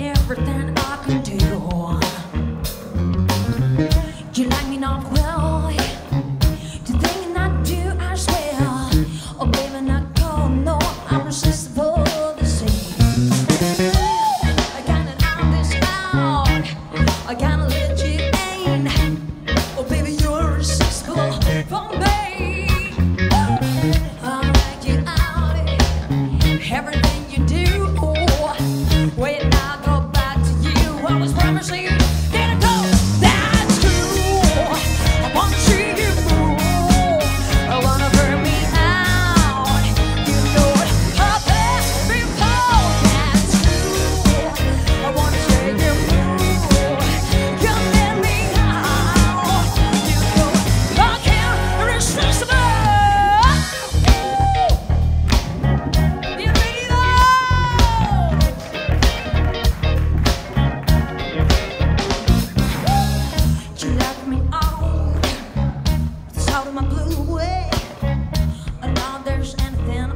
everything something